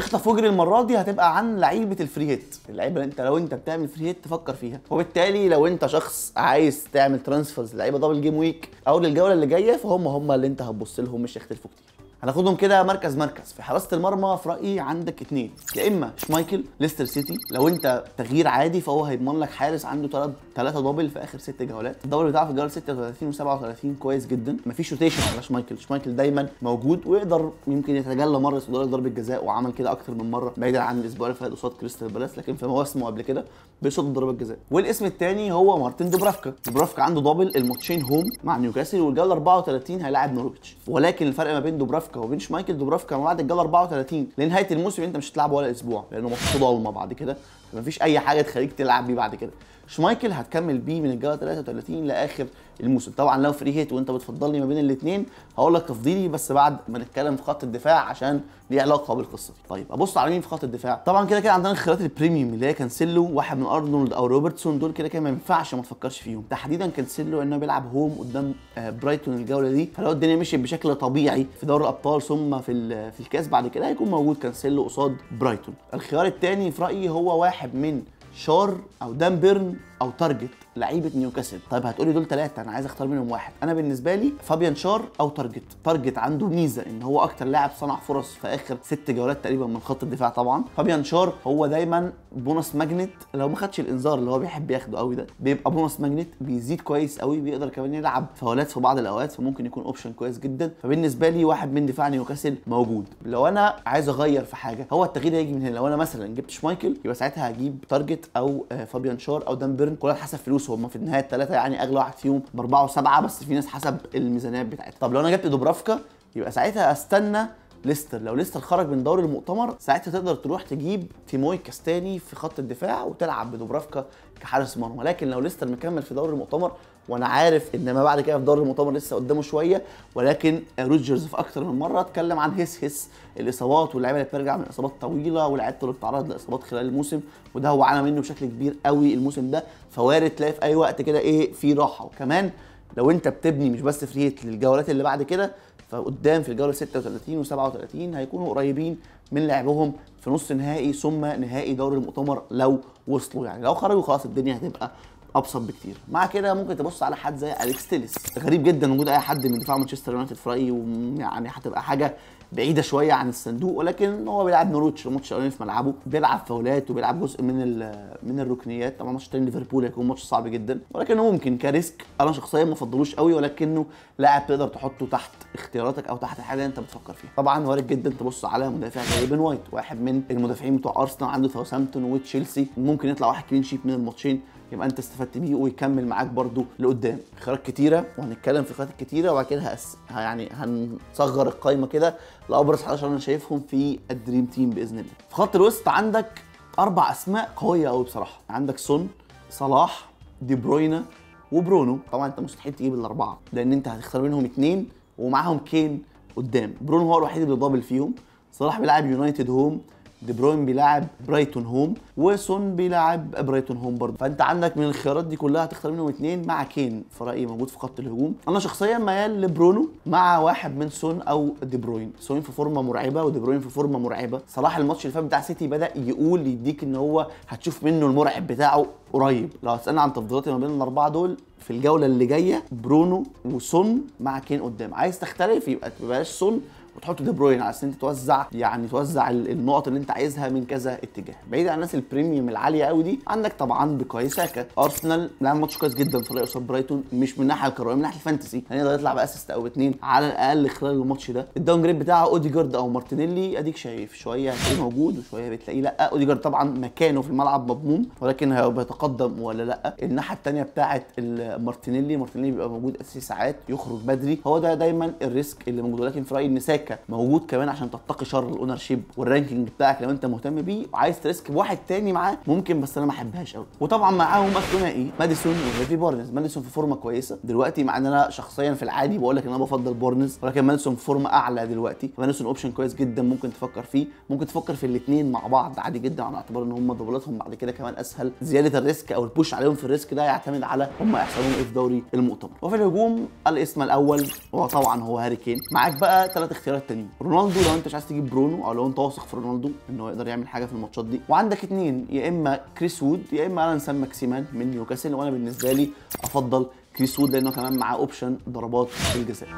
اخطف واجري المرة دي هتبقى عن لعيبة ال free hit اللعيبة اللي انت لو انت بتعمل free hit تفكر فيها. وبالتالي لو انت شخص عايز تعمل transfers لعيبة double game week أو للجولة اللي جاية فهم هم اللي انت هتبص لهم مش هيختلفوا كتير. هناخدهم كده مركز مركز. في حراسة المرمى في رأيي عندك اتنين. يا إما شمايكل ليستر سيتي. لو أنت تغيير عادي فهو هيضمن لك حارس عنده ثلاث ثلاثة double في آخر ست جولات. ال double بتاعه في الجولة 36 و37 كويس جدا. مفيش rotation على شمايكل. شمايكل دايما موجود ويقدر يمكن يتجلى مرة لك ضربة جزاء وعمل كده أكتر من مرة بعيدا عن الأسبوع اللي فات قصاد كريستال بالاس لكن في مواسمه قبل كده بيشوط ضربة جزاء. والاسم الثاني هو مارتن دوبرافكا. دوبرافكا عنده double الماتشين home مع نيوكاسل والجولة 34 هيلاعب نورويتش. ولكن الفرق ما بين دوبرافكا وبين شمايكل دوبرافكا ما بعد الجولة 34 لنهاية الموسم أنت مش هتلعب ولا أسبوع لأنه ماتش ضلمة بعد كده مفيش أي حاجة تخليك تلعب بيه بعد كده. شمايكل هتكمل بيه من الجولة 33 لآخر الموسم. طبعا لو free hit وأنت بتفضلني ما بين الاثنين هقول لك تفضيلي بس بعد ما نتكلم في خط الدفاع عشان ليه علاقة بالقصة. دي طيب أبص على مين في خط الدفاع؟ طبعا كده كده عندنا الخيارات ال premium اللي هي كانسيلو واحد من أرنولد أو روبرتسون دول كده كده ما ينفعش ما تفكرش فيهم. تحديدا كانسيلو إنه بيلعب home قدام آه، برايتون الجولة دي. فلو الدنيا مشيت بشكل طبيعي في دوري الأبطال ثم في في الكاس بعد كده هيكون موجود كانسيلو قصاد برايتون. الخيار الثاني في رأيي هو واحد من شار أو دان بيرن أو تارجت. لعيبة نيوكاسل. طيب هتقولي دول ثلاثة أنا عايز أختار منهم واحد. أنا بالنسبة لي فابيان شار أو تارجت. تارجت عنده ميزة إن هو أكتر لاعب صنع فرص في آخر ست جولات تقريبا من خط الدفاع طبعا. فابيان شار هو دايما bonus magnet. لو ما خدش الإنذار اللي هو بيحب ياخده قوي ده بيبقى bonus magnet بيزيد كويس قوي بيقدر كمان يلعب فاولات في بعض الأوقات فممكن يكون option كويس جدا. فبالنسبة لي واحد من دفاع نيوكاسل موجود. لو أنا عايز أغير في حاجة هو التغيير هيجي من هنا. لو أنا مثلا جبت شمايكل يبقى ساعتها هجيب تارجت أو آه، فابيان شار أو دان بيرن. حسب فلوسه هم في النهاية الثلاثه يعني أغلى واحد فيهم بأربعة وسبعة بس في ناس حسب الميزانيات بتاعتها. طب لو أنا جبت دوبرافكا يبقى ساعتها أستنى ليستر. لو ليستر خرج من دوري المؤتمر ساعتها تقدر تروح تجيب تيموثي كاستاني في خط الدفاع وتلعب بدوبرافكا كحارس مرمى. لكن لو ليستر مكمل في دوري المؤتمر وأنا عارف إن ما بعد كده في دوري المؤتمر لسه قدامه شوية ولكن روجرز في أكتر من مرة اتكلم عن هس هس الإصابات واللعيبة اللي بترجع من إصابات طويلة واللعيبه اللي بتتعرض لإصابات خلال الموسم وده هو عانى منه بشكل كبير قوي الموسم ده. فوارد تلاقي في أي وقت كده إيه في راحة. وكمان لو أنت بتبني مش بس free hit للجولات اللي بعد كده فقدام في الجولة 36 و37 هيكونوا قريبين من لعبهم في نص نهائي ثم نهائي دوري المؤتمر لو وصلوا. يعني لو خرجوا خلاص الدنيا هتبقى أبسط بكتير. مع كده ممكن تبص على حد زي أليكس تيليس. غريب جدا وجود أي حد من دفاع مانشستر يونايتد في رايي ويعني هتبقى حاجة بعيدة شوية عن الصندوق ولكن هو بيلعب نوروتش الماتش الاولاني في ملعبه بيلعب فاولات وبيلعب جزء من من الركنيات. طبعا ماتش تاني ليفربول هيكون ماتش صعب جدا ولكنه ممكن ك risk أنا شخصيا ما بفضلوش قوي ولكنه لاعب تقدر تحطه تحت اختياراتك أو تحت الحاجة اللي أنت بتفكر فيها. طبعا وارد جدا تبص على مدافع زي بن وايت واحد من المدافعين بتوع أرسنال عنده ساوثهامبتون وتشيلسي. ممكن يطلع واحد clean sheet من الماتشين يبقى أنت استفدت بيه ويكمل معاك برده لقدام. خيارات كتيرة وهنتكلم في خيارات كتيرة وبعد كده يعني هنصغر القايمة كده. لأبرز 11 أنا شايفهم في ال dream team بإذن الله. في خط الوسط عندك أربع أسماء قوية قوي بصراحة. عندك سون صلاح دي بروينا وبرونو. طبعا أنت مستحيل تجيب الأربعة لأن أنت هتختار منهم اتنين ومعاهم كين قدام. برونو هو الوحيد اللي double فيهم. صلاح بيلعب يونايتد home. دي بروين بيلعب برايتون home وسون بيلعب برايتون home برضه. فأنت عندك من الخيارات دي كلها هتختار منهم اثنين مع كين في رايي موجود في خط الهجوم. أنا شخصيا ميال لبرونو مع واحد من سون أو دي بروين. سون في فورمة مرعبة ودي بروين في فورمة مرعبة. صلاح الماتش اللي فات بتاع سيتي بدأ يقول يديك إن هو هتشوف منه المرعب بتاعه قريب. لو هتسالني عن تفضيلاتي ما بين الأربعة دول في الجولة اللي جاية برونو وسون مع كين قدام. عايز تختلف؟ يبقى تبقاش سون وتحط دي بروين على إن توزع يعني توزع ال- النقط اللي أنت عايزها من كذا اتجاه. بعيد عن الناس ال premium العالية قوي دي عندك طبعا بوكايو ساكا. أرسنال لعب ماتش كويس جدا في قصاد برايتون مش من الناحيه الكروية من الناحيه ال fantasy. هنقدر يطلع ب assist أو اتنين على الأقل خلال الماتش ده. ال downgrade بتاعه أوديجارد أو مارتينيلي أديك شايف شوية هتلاقيه موجود وشوية بتلاقيه لأ. أوديجارد طبعا مكانه في الملعب مضمون ولكن هو بيتقدم ولا لأ. الناحية الثانية بتاعه مارتينيلي مارتينيلي بيبقى موجود أساسي ساعات يخرج بدري. هو ده دايما ال risk اللي موجود ولكن في رايي ان ساكا موجود كمان عشان تتقي شر ال ownership وال ranking بتاعك لو انت مهتم بيه وعايز ت risk بواحد تاني معاه ممكن بس أنا ما أحبهاش قوي وطبعا معاهم الثنائي ماديسون وهارفي بارنز. ماديسون في فورمة كويسة. دلوقتي مع إن أنا شخصيا في العادي بقول لك إن أنا بفضل بارنز ولكن ماديسون في فورمة أعلى دلوقتي. ماديسون option كويس جدا ممكن تفكر فيه. ممكن تفكر في الاثنين مع بعض عادي جدا على اعتبار إن هم دبلاتهم بعد كده كمان أسهل. زيادة ال risk أو ال push عليهم في ال risk ده يعتمد على هم هيحصلوا إيه في دوري المؤتمر. وفي الهجوم الاسم الأول هو طبعا هو هاري كين. معاك بقى ثلاث الاختيار التانيين رونالدو لو انت مش عايز تجيب برونو أو لو انت واثق في رونالدو ان هو يقدر يعمل حاجة في الماتشات دي. وعندك اتنين يا إما كريس وود يا إما ألان سان ماكسيمان من نيوكاسل. وأنا بالنسبة لي أفضل كريس وود لأنه كمان معاه option ضربات الجزاء.